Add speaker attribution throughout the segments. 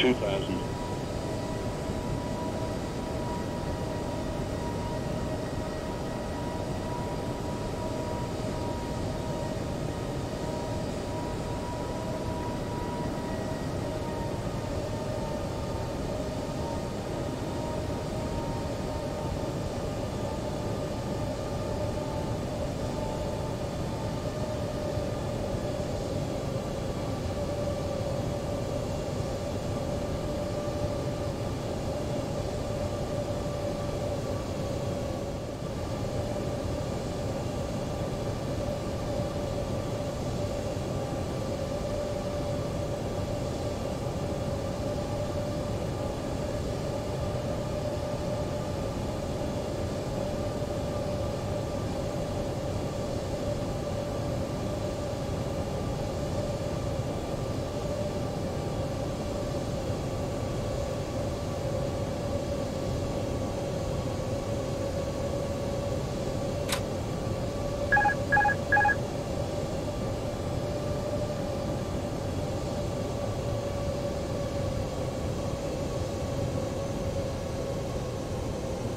Speaker 1: 2,000.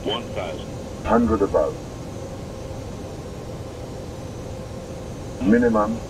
Speaker 1: One thousand.
Speaker 2: 100 above. Minimum.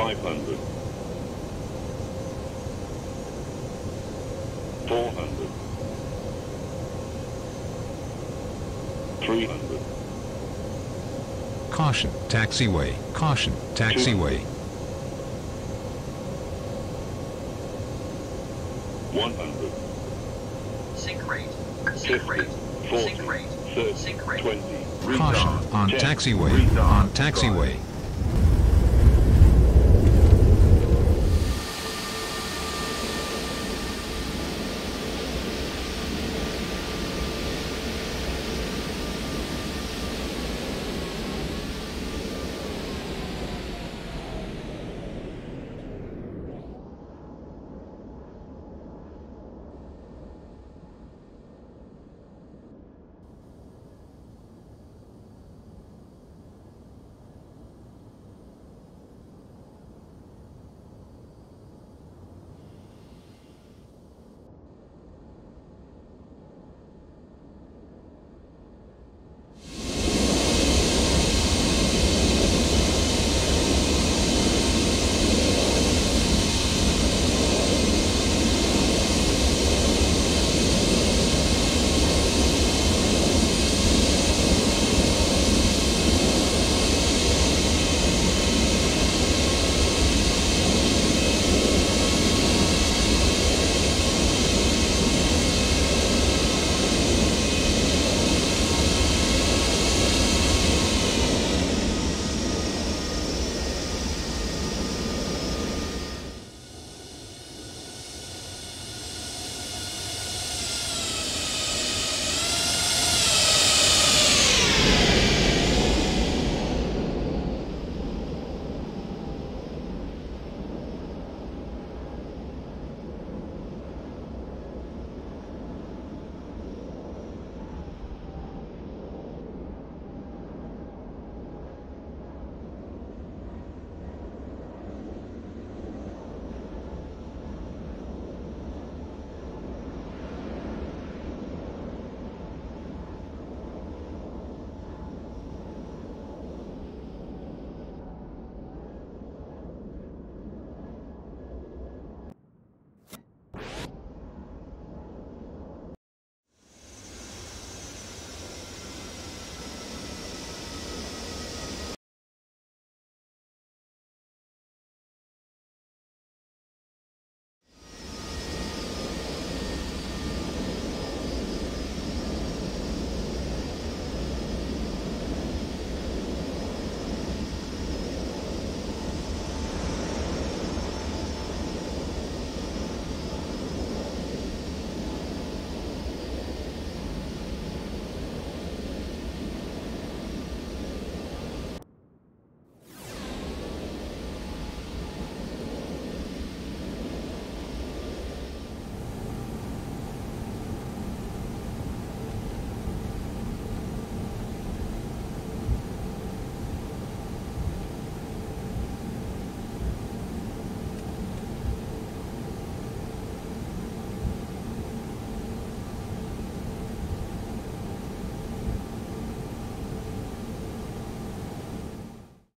Speaker 1: Five hundred. Four hundred. Three hundred.
Speaker 3: Caution, taxiway. Caution, taxiway.
Speaker 1: One hundred.
Speaker 4: Sink rate. Sink
Speaker 1: Fifty.
Speaker 4: rate.
Speaker 1: Forty.
Speaker 4: Sink rate.
Speaker 1: Thirty.
Speaker 4: Sink rate.
Speaker 1: Twenty.
Speaker 3: Caution, on taxiway. On taxiway.